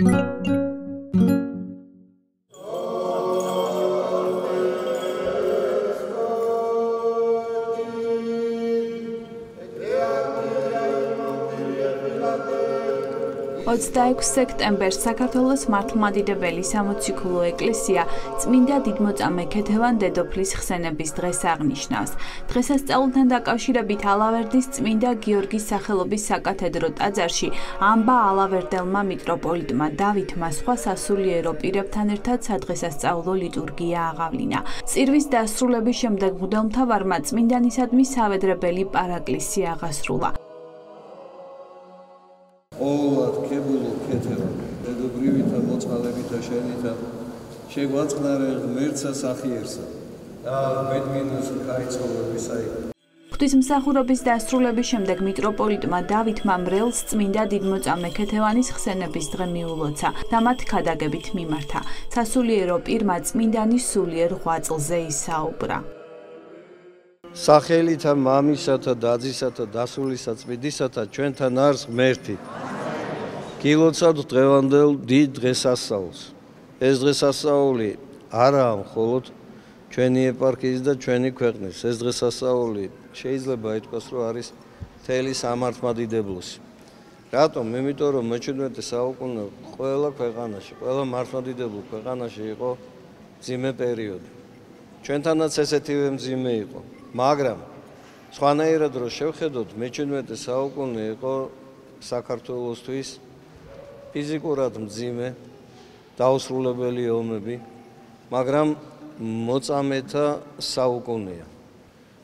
Música 26 სექტემბერს საქართველოს მართლმადიდებელი სამოციქულო ეკლესია წმინდა დიდმოწამე ქეთევან დედოფლის ხსენების დღეს აღნიშნავს. დღესასწაულთან დაკავშირებით ალავერდის წმინდა გიორგის სახელობის საკათედრო ტაძარში ამბა ალავერდელმა მიტროპოლიტმა დავითმა სხვა სასულიერო პირებთან ერთად სადღესასწაულო ლიტურგია აღავლინა. წირვის დასრულების შემდეგ მღვდელმთავარმა წმინდანისადმი სავედრებელი პარაკლისი აღასრულა. შეგვაწყნარე ღმერთსა სახიერსა და მედგინოს გაიცხოვებისა იქ ღვთისმსახურების დასრულების შემდეგ მიტროპოლიტმა დავითმა მრელს წმინდა დიდმოწამე ქეთევანის ხსენების დღე მიულოცა და მათ ქადაგებით მიმართა. სასულიერო პირმა წმინდანის სულიერ ღვაწლზე ისაუბრა. სახელითა მამისათა, დაძისათა, დასულისა, წმინდისათა ჩვენთან არს ღმერთი. გილოცავთ დღევანდელ დიდ დღესასწაულს. ეს დღესასწაული არაა მხოლოდ ჩვენი ეპარქიის და ჩვენი ქვეყნის. ეს დღესასწაული შეიძლება ითქვას, რომ არის თელი სამართლმადიდებლოსი. რატომ? იმიტომ რომ მე-17 საუკუნე ყველა ქვეყანაში, ყველა მართლმადიდებლო ქვეყანაში იყო ძიმე პერიოდი. ჩვენთანაც ესეთივე ძიმე იყო, მაგრამ სხვანაირად რო შევხედოთ, მე-17 საუკუნე იყო საქართველოსთვის ფიზიკურად მძიმე დაუსრულებელი ომები, მაგრამ მოწამეთა საუკუნეა.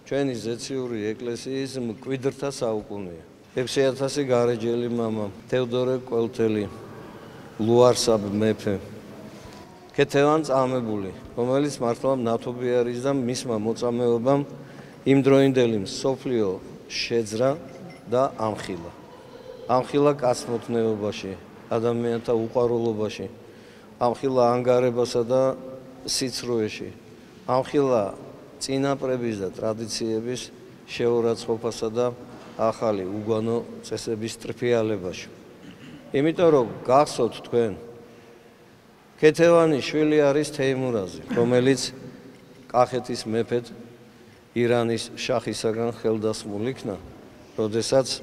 ჩვენი ზეციური ეკლესიის მკვიდრთა საუკუნეა. 6000 გარეჯელი мама, თევდორე კოლთელი, ლუარსაბ მეფე. კეთევან წამებული, რომელიც მართლა ნათობი არის და მისმა მოწამეობამ იმ დროინდელი სოფლიო შეძრა და ამხილა. ამხილა კაცმოთნეობაში, ადამიანთა უყარულობაში, ამხილა ანგარებასა და სიცრუეში, ამხილა წინაპრების და ტრადიციების შეურაცხყოფასა და ახალი უგანო წესების ტრფიალებაში. იმიტომ რომ გახსოვთ თქვენ ქეთევანი შვილი არის თეიმურაზი, რომელიც კახეთის მეფედ ირანის შახისაგან ხელდასმულ იქნა, როდესაც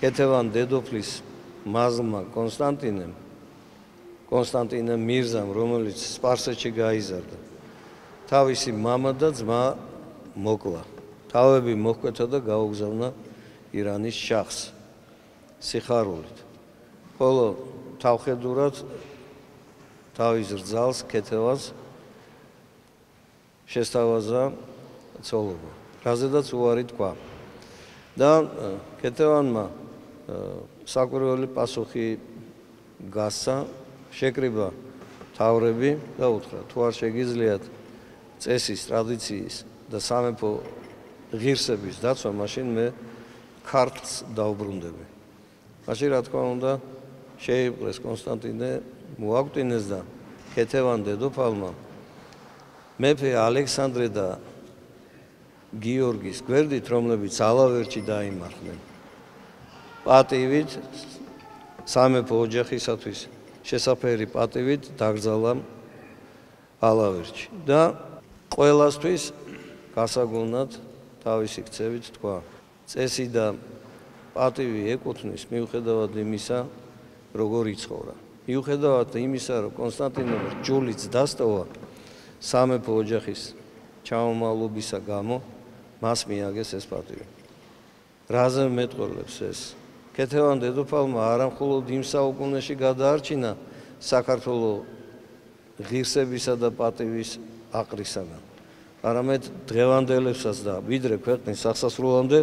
ქეთევან დედოფლის მაზმა კონსტანტინემ კონსტანტინე მირზამ, რომელიც სპარსეთში გაიზარდა. თავისი მამა და ძმა მოკლა. თავები მოჰკვეთა და გაუგზავნა ირანის შახს სიხარულით. ხოლო თავხედურად თავის რძალს კეთევას შესთავაზა ცოლობა. რაზედაც უარი თქვა. და კეთევანმა საკვირველი პასუხი გასცა შეკრიბა თავრები და უთხრა თუ არ შეგიძლიათ წესის ტრადიციის და სამეფო ღირსების დაცვა მაშინ მე ქართლს დაუბრუნდები მაშინ რა თქმა უნდა შეიპყრეს კონსტანტინე მოაგვტინეს და ქეთევან დედოფალმა. მეფე ალექსანდრე და გიორგის გვერდით რომლებიც ალავერჩი დაიმარხნენ პატივით სამეფო ოჯახისათვის შესაფერი პატივით დაგზავნა ალავერჩი და ყოველასთვის გასაგონად თავისი ქცევით თქვა. წესი და პატივი ეკუთვნის მიუხედავად იმისა როგორ იცხოვრა. მიუხედავად იმისა რომ კონსტანტინე ჯულიც დასტოვა სამეფო ოჯახის ჩამომავლობისა გამო მას მიაგეს ეს პატივი. რაზე მეტყოლებს ეს კეთევან დედოფალმა არამხოლოდ იმ საუკუნეში გადაარჩინა საქართველოს ღირსებისა და პატივის აყრისაგან. არამედ დღევანდელებსაც და ვიდრე ქვეყნის სახსასრულამდე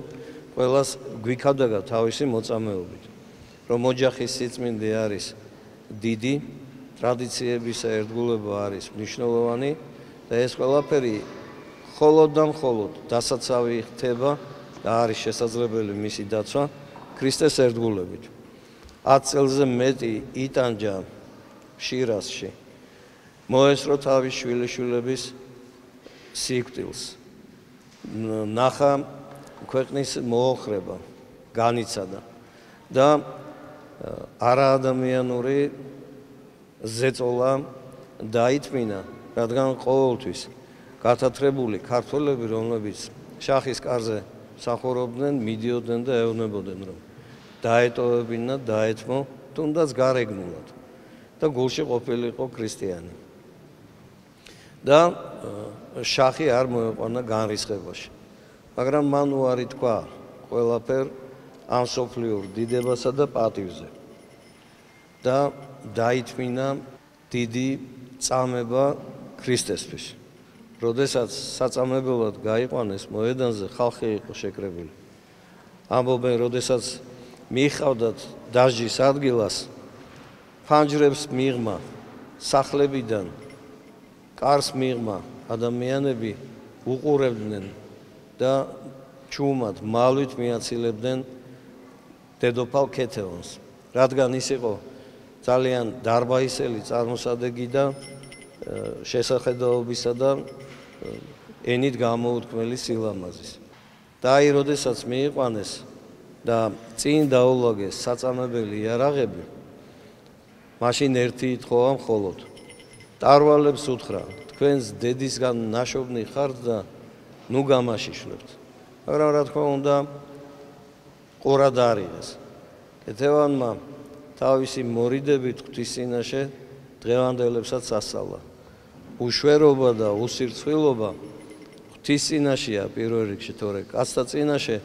ყოველას გვიქადაგა თავისი მოწამეობით. რომ ოჯახის სიწმინდე არის დიდი, ტრადიციებისა ერთგულება არის მნიშვნელოვანი და ეს ყველაფერი холод და მხოლოდ დასაცავი ხდება და არის შესაძლებელი მისი დაცვა ქრისტეს ერთგულებით. 10 წელზე მეტი იტანჯა შირასში. მოესრო თავის შვილიშვილების სიკვდილს. ნახა ქვეყნის მოოხრება, განიცადა და არაადამიანური ზეწოლა დაითმინა, რადგან ყოველთვის გათათრებული ქართველები, რომლებიც შახის კარზე სახორობდნენ, მიდიოდნენ და ეუბნებოდნენ, რომ დაეტოვებინა, დაეთმო, თუნდაც გარეგნულად და გულში ყოფილიყო ქრისტიანი. და შახი არ მოეყვანა განრისხებაში. მაგრამ მან უარი თქვა ყველაფერ ამ სოფლიურ დიდებასა და პატივზე. და დაითმინა დიდი წამება ქრისტესთვის. როდესაც საწამებელად გაიყვანეს მოედანზე ხალხი იყო შეკრებილი. ამბობენ, როდესაც მიიხავდათ დაჟის ადგილას ფანჯრებს მიღმა სახლებიდან კარს მიღმა ადამიანები უყურებდნენ და ჩუმად მალვით მიაცილებდნენ დედოფალ ქეთეონს რადგან ის იყო ძალიან დარბაისელი წარმოსადეგი და შესახედაობისა და ენით გამოუთქმელი სილამაზის. და აი, როდესაც მიიყვანეს და წინ დაულაგეს საწამებელი იარაღები, მაშინ ერთი ითხოვა მხოლოდ: "ტარვალებს უთხრა, თქვენს დედისგან ნაშოვნი ხართ და ნუ გამაშიშლებთ." მაგრამ რა თქმა უნდა, ყურა დაარიღეს. ეთევანმა თავისი მორიდებით ღვთისინაშე დღევანდელებსაც ასწავლა. უშვერობა და უსირცხვილობა ღვთის წინაშეა პირველ რიგში თორე კაცთა წინაშე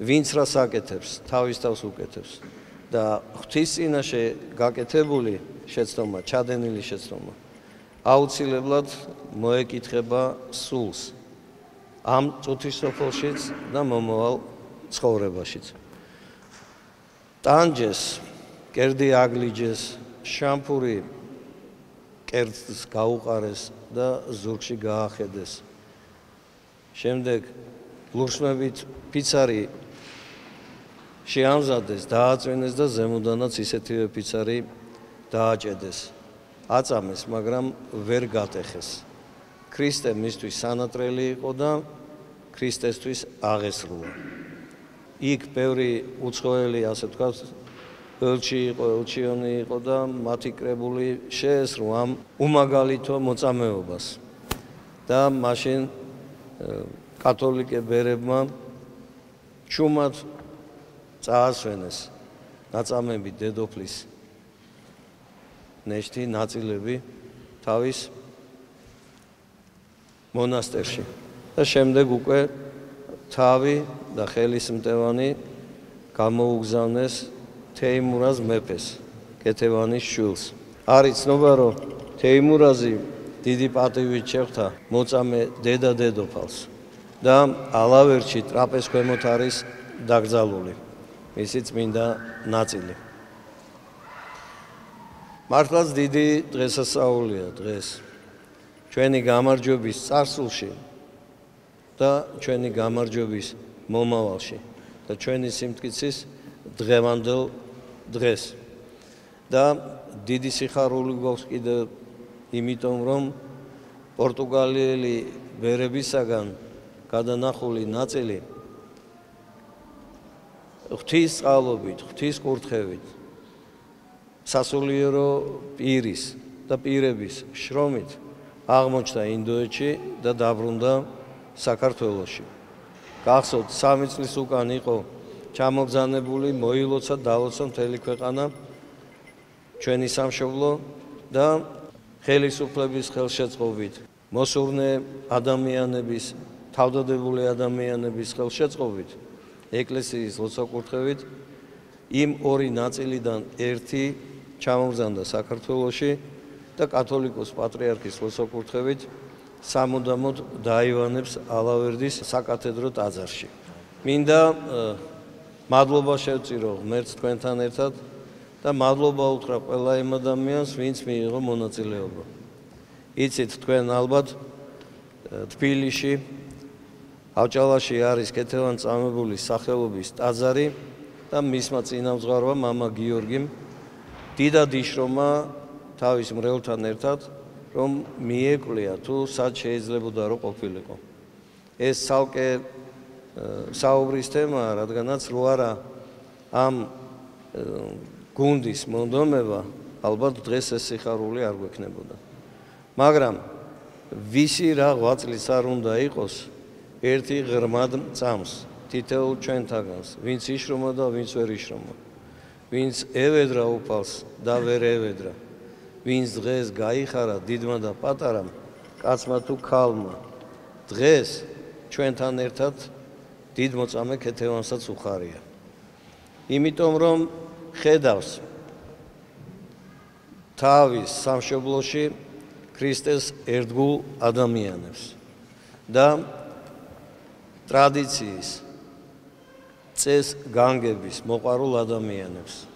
ვინც რას აკეთებს თავის თავს უკეთებს და ღვთის წინაშე გაკეთებული შეცდომა ჩადენილი შეცდომა აუცილებლად მოეკითხება სულს ამ წუთის სოფელშიც და მომავალ ცხოვრებაშიც ტანჯეს კერდი აგლიჯეს შამპური კერძს გაუყარეს და ზურგში გაახედეს. შემდეგ ლურსმებით ფიცარი შეამზადეს, დააწვენეს და ზემოდანაც ისეთივე ფიცარი დააჭედეს. აწამეს, მაგრამ ვერ გატეხეს. ქრისტე მისთვის სანატრელი იყო და ქრისტესთვის აღესრულა. იქ ბევრი უცხოელი, ასე ვთქვათ, ელჩი იყო, ელჩიონი იყო და მათი კრებული შეესრო ამ უმაგალითო მოწამეობას. და მაშინ კათოლიკეებმა ჩუმად წაასვენეს ნაწამები დედოფლის ნეშტი ნაწილები თავის მონასტერში და შემდეგ უკვე თავი და ხელისმტევანი გამოუგზავნეს თეიმურაზ მეფეს, კეთევანის შვილს. არის ცნობა, რომ თეიმურაზი დიდი პატივით შეხვდა მოწამე დედა დედოფალს და ალავერჩი ტრაპეს ქვემოთ არის დაკრძალული. მისი წმინდა ნაწილი. მართლაც დიდი დღესასწაულია დღეს. ჩვენი გამარჯვების წარსულში და ჩვენი გამარჯვების მომავალში და ჩვენი სიმტკიცის დღევანდელ დღეს და დიდი სიხარული გვაქვს კიდე იმიტომ რომ პორტუგალიელი ვერებისაგან გადანახული ნაწილი ღვთის წყალობით, ღვთის კურთხევით სასულიერო პირის და პირების შრომით აღმოჩნდა ინდოეთში და დაბრუნდა საქართველოში. გახსოვთ, სამი წლის უკან იყო ჩამოგზანებული მოილოცა დაალოცა მთელი ქვეყანა ჩვენი სამშობლო და ხელისუფლების ხელშეწყობით მოსურნე ადამიანების თავდადებული ადამიანების ხელშეწყობით ეკლესიის ლოცვა-კურთხევით იმ ორი ნაწილიდან ერთი ჩამოგზანდა საქართველოში და კათოლიკოს პატრიარქის ლოცვა-კურთხევით სამუდამოდ დაივანებს ალავერდის საკათედრო ტაძარში. მინდა მადლობა შევწირო ღმერთს თქვენთან ერთად და მადლობა უთხრა ყველა იმ ადამიანს, ვინც მიიღო მონაწილეობა. იცით თქვენ ალბათ თბილისში ავჭალაში არის კეთევან წამებულის სახელობის ტაძარი და მისმა წინამძღვარმა მამა გიორგიმ დიდად იშრომა თავის მრევლთან ერთად რომ მიეკვლია თუ სად შეიძლებოდა რომ ყოფილიყო. ეს ცალკე საუბრის თემაა რადგანაც რო არა ამ გუნდის მონდომება ალბათ დღეს ეს სიხარული არ გვექნებოდა. მაგრამ ვისი რა ღვაწლიც არ უნდა იყოს ერთი ღრმად წამს თითოეულ ჩვენთაგანს, ვინც იშრომა და ვინც ვერ იშრომა. ვინც ევედრა უფალს და ვერ ევედრა. ვინც დღეს გაიხარა დიდმა და პატარამ, კაცმა თუ ქალმა. დღეს ჩვენთან ერთად დიდ მოწამე ქეთევანსაც უხარია. იმიტომ რომ ხედავს თავის სამშობლოში ქრისტეს ერთგულ ადამიანებს და ტრადიციის წეს განგების მოყარულ ადამიანებს.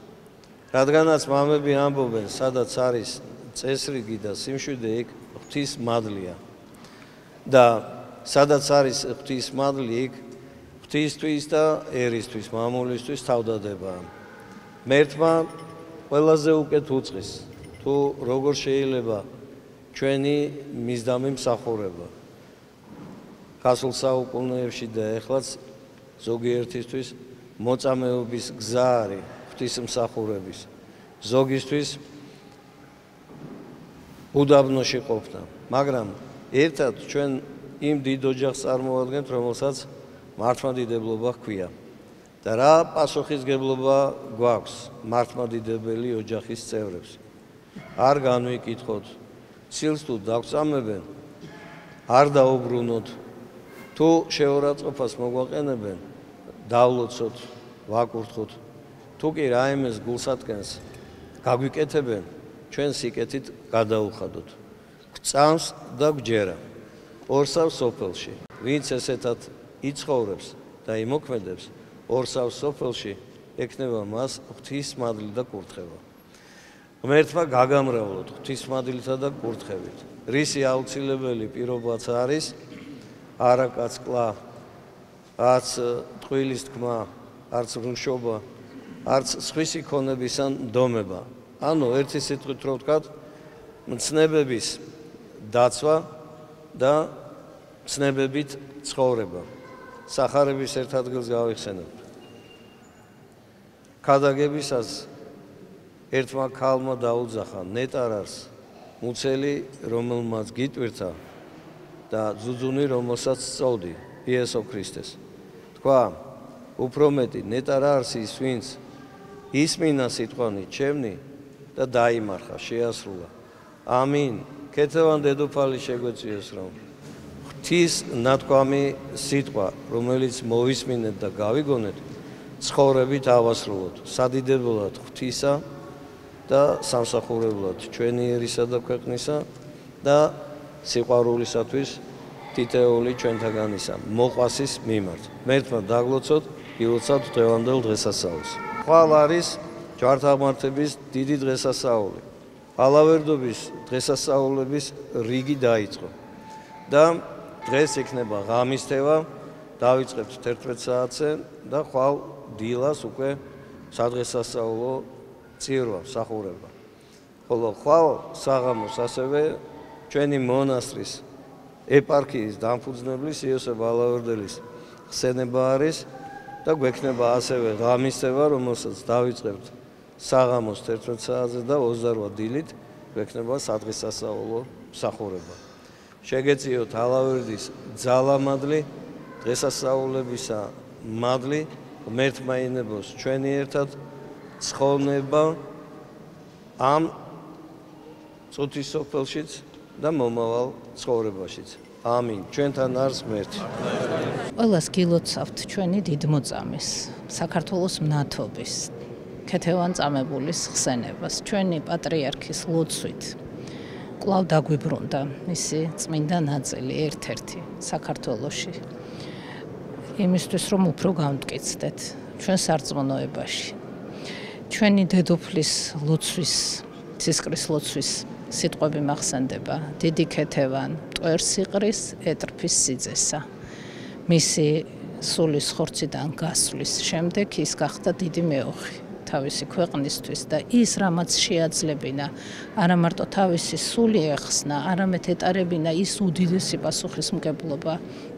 რადგანაც მამები ამბობენ, სადაც არის წესრიგი და სიმშვიდე, იქ ღვთის მადლია. და სადაც არის ღვთის მადლი, იქ ღვთისთვის და ერისთვის, მამულისთვის თავდადება. მერთმა ყველაზე უკეთ უצყის, თუ როგორ შეიძლება ჩვენი მისდამი მსახურება. გასულ საუკუნეებში და ეხლაც ზოგიერთისთვის მოწამეობის გზა არის ღვთისმსახურების. ზოგისთვის უდაბნოში ყოფნა, მაგრამ ერთად ჩვენ იმ დიდ ოჯახს წარმოადგენთ, რომელსაც მართლმადიდებლობა ჰქვია. და რა პასუხისგებლობა გვაქვს მართლმადიდებელი ოჯახის წევრებს? არ განვიკითხოთ, ცილს თუ დაგწამებენ, არ დაუბრუნოთ თუ შეურაცხყოფას მოგვაყენებენ, დავლოცოთ, ვაკურთხოთ. თუ კი რაიმეს გულსატკენს გაგვიკეთებენ, ჩვენ სიკეთით გადაუხადოთ. გწამს და გჯერა. ორსავ სოფელში, ვინც ესეთად იცხოვრებს და იმოქმედებს, ორსავ სოფელში ეკნება მას ღვთის მადლი და კურთხევა. ღმერთმა გაგამრავლოთ ღვთის მადლითა და კურთხევით. რისი აუცილებელი პირობაც არის არაკაც კლა არც ტყვილის თქმა არც ღვნიშობა არც სხვისი ქონების ან დომება. ანუ ერთი სიტყვით რო ვთქვათ მცნებების დაცვა და ცნებებით ცხოვრება. сахарების ერთ ადგილს გავიხსენებთ. ქადაგებისას ერთმა ქალმა დაუძახა ნეტარარს მუცელი რომელმაც გიტვირთა და ზუზუნი რომელსაც სწოვდი იესო ქრისტეს. თქვა უფრო მეტი ნეტარ არს ის ვინც ისმინა სიტყვანი ჩემნი და დაიმარხა შეასრულა. ამინ. ქეთევან დედოფალი შეგვეციოს რომ ღვთის ნათქვამი სიტყვა რომელიც მოვისმინეთ და გავიგონეთ ცხოვრებით ავასრულოთ. სადიდებლად ღვთისა და სამსახურებლად ჩვენი ერისა და ქვეყნისა და სიყვარულისათვის თითეული ჩვენთაგანისა მოყვასის მიმართ. მერთმა დაგლოცოთ, გილოცავთ დღევანდელ დღესასწაულს. ხვალ არის ჯვართაღმართების დიდი დღესასწაული. ალავერდობის დღესასწაულების რიგი დაიწყო. და დღეს იქნება ღამისთევა, დავიწყებთ 11 საათზე და ხვალ დილას უკვე სადღესასწაულო წირვა, სახურება. ხოლო ხვალ საღამოს ასევე ჩვენი მონასტრის ეპარქიის დამფუძნებლის იოსებ ალავერდელის ხსენება არის და გვექნება ასევე ღამისება, რომელსაც დავიწყებთ საღამოს 11 საათზე და 28 დილით გვექნება სადღესასწაულო მსახურება. შეგეციოთ ალავერდის ძალამადლი დღესასწაულებისა მადლი მერთმაინებოს ჩვენი ერთად ცხონება ამ წუთის სოფელშიც და მომავალ ცხოვრებაშიც. ამინ. ჩვენთან არის ღმერთი. ყველას გილოცავთ ჩვენი დიდმოწამის, საქართველოს მნათობის, ქეთევან წამებულის ხსენებას, ჩვენი პატრიარქის ლოცვით. კლავ დაგვიბრუნდა მისი წმინდა ნაწილი ერთ-ერთი საქართველოში. იმისთვის რომ უფრო გამტკიცდეთ ჩვენ სარწმუნოებაში. ჩვენი დედოფლის ლოცვის, ცისკრის ლოცვის სიტყვები მახსენდება. დიდი ქეთევან მტვერს იყრის ეტრფის სიძესა. მისი სულის ხორციდან გასვლის შემდეგ ის გახდა დიდი მეოხი თავისი ქვეყნისთვის და ის რამაც შეაძლებინა. არა მარტო თავისი სული ეხსნა არამედ ეტარებინა ის უდიდესი პასუხისმგებლობა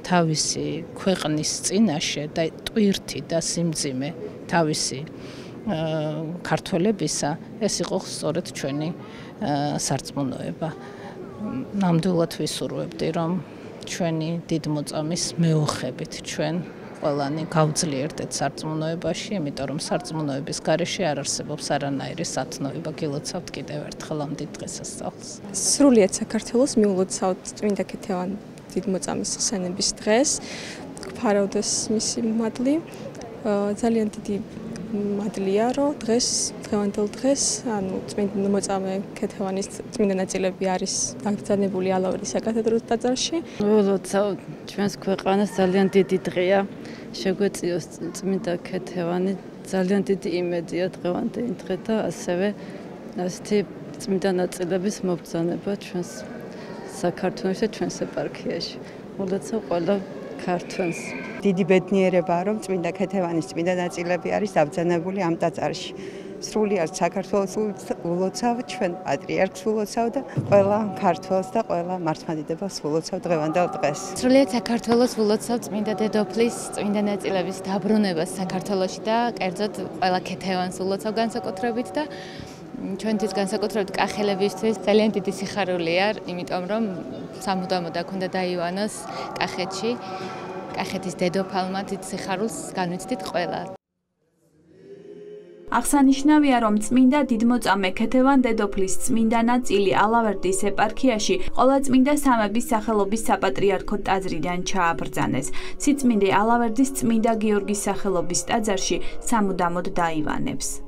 თავისი ქვეყნის წინაშე და ტვირთი და სიმძიმე თავისი ქართველებისა. ეს იყო სწორედ ჩვენი სარწმუნოება. ნამდვილად ვისურვებდი რომ ჩვენი დიდმოწამის მეოხებით ჩვენ ყველანი გავძლიერდეთ სარწმუნოებაში, იმიტომ რომ სარწმუნოების გარეშე არ არსებობს არანაირი სათნოება. გილოცავთ კიდევ ერთხელ ამ დიდ დღესასწაულს. სრულიად საქართველოს მიულოცავთ წმინდა ქეთევან დიდმოწამის ხსენების დღეს. გფარავდეს მისი მადლი. ძალიან დიდი მადლია, რომ დღეს დღევანდელ დღეს, ანუ წმინდა მოწამე ქეთევანის წმინდა ნაწილები არის აღწანებული ალავრის საკათედრო ტაძარში. ველოცავ ჩვენს ქვეყანას ძალიან დიდი დღეა. შეგვეციოს წმინდა ქეთევანი ძალიან დიდი იმედია დღევანდელი დღე და ასევე ასეთი წმინდა ნაწილების მობრძანება ჩვენს საქართველოს და ჩვენს ეპარქიაში. ველოცავ ყველა ქართველს. დიდი ბედნიერებაა, რომ წმინდა ქეთევანის წმინდა ნაწილები არის დაბრძანებული ამ ტაძარში. სრულიად საქართველოს ულოცავ ჩვენ პატრიარქს ულოცავ და ყველა ქართველს და ყველა მართლმადიდებლს ულოცავ დღევანდელ დღეს. სრულიად საქართველოს ულოცავ წმინდა დედოფლის წმინდა ნაწილების დაბრუნებას საქართველოში და კერძოდ ყველა ქეთევანს ულოცავ განსაკუთრებით და ჩვენთვის განსაკუთრებით კახელებისთვის ძალიან დიდი სიხარულია, იმიტომ რომ სამუდამოდ აქ უნდა დაივანოს კახეთში. კახეთის დედოფალმა დიდ სიხარულს განვიცდით ყველა. აღსანიშნავია, რომ წმინდა დიდმოწამე ქეთევან დედოფლის წმინდა ნაწილი ალავერდის ეპარქიაში ყოლა წმინდა სამების სახელობის საპატრიარქო ტაძრიდან ჩააბრძანეს. სიწმინდე ალავერდის წმინდა გიორგის სახელობის ტაძარში სამუდამოდ დაივანებს.